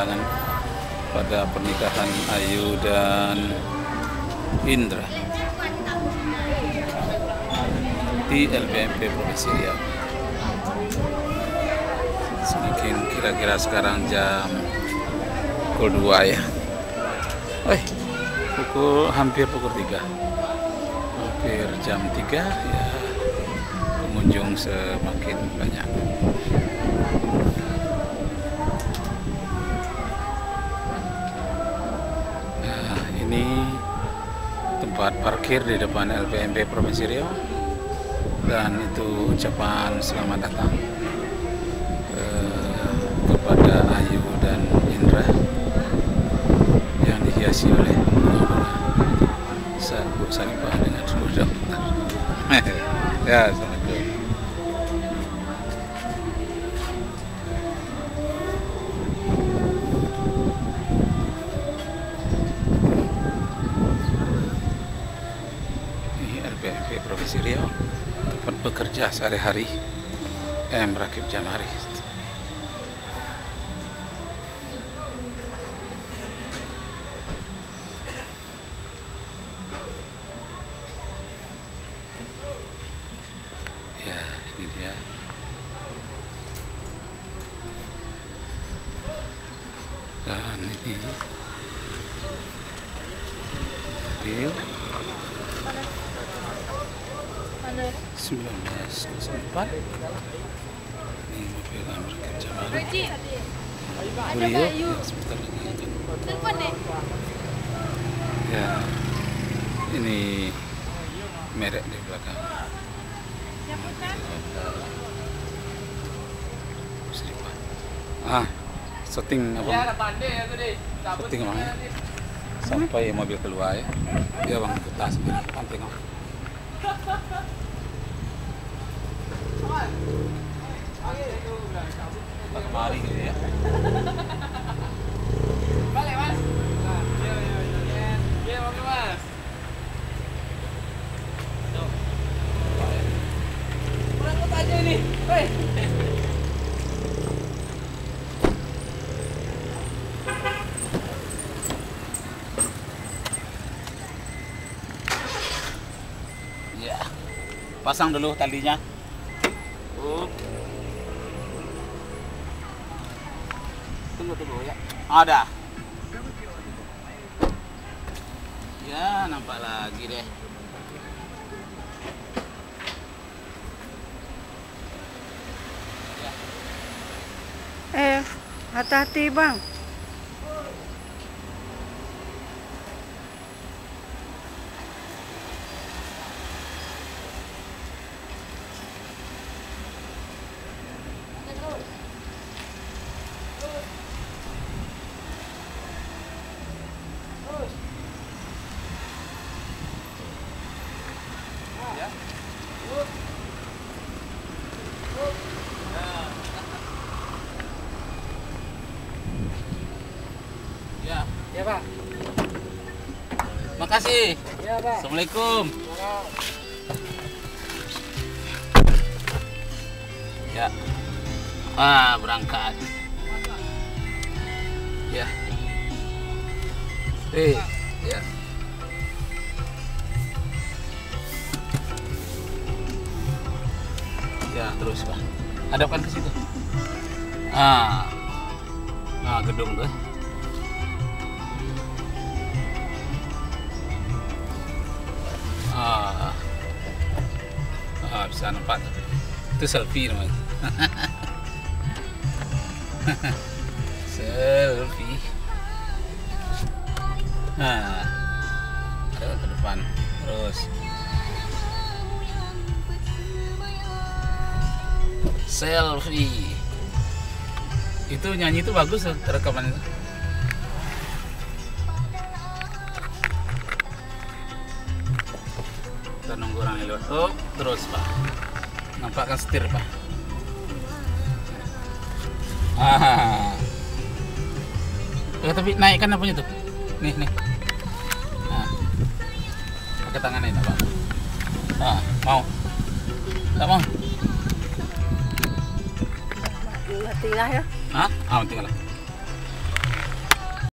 undangan pada pernikahan Ayu dan Indra di LPMP Provinsi Riau. Semakin kira-kira sekarang jam pukul 2 ya. Eh, pukul hampir pukul 3. Hampir jam 3 ya pengunjung semakin banyak. ini tempat parkir di depan LPMP Provinsi Riau. Dan itu ucapan selamat datang eh, kepada Ayu dan Indra yang dihiasi oleh Bu Saripah dengan seluruh ya di Provinsi Riau tempat bekerja sehari-hari eh, M. Rakib Jamari ya ini dia dan ini Thank you. 1994 minggu Pilihan Berjamaah beliau ya, sebentar lagi ya. Ini merek di belakang. Ah setting apa? setting abang sampai mobil keluar ya. Dia abang kita sebelah pantai 정말. 아니, 아니, 아니, 아니, ya pasang dulu talinya. Tunggu dulu ya. Ada. Ya nampak lagi deh. Ya. Eh hati-hati bang. Ya, Pak. Makasih. Ya, Pak. Assalamualaikum. Ya. Ah, berangkat. Ya. Eh, ya. Ya, terus, Pak. Hadapkan ke situ. Ah. Nah, gedung tuh. wah ah, bisa nampak itu selfie namanya selfie. Nah ada ke depan? Terus. Selfie. Itu nyanyi itu bagus rekaman itu kurangi lutut terus pak. Nampakkan setir pak. Ah. Ya, tapi naikkan apa tuh? Nih nih. Nah. pakai tangan ini pak. Ah, mau? Tak mau? Tinggal ya. Ah Ah, tinggal.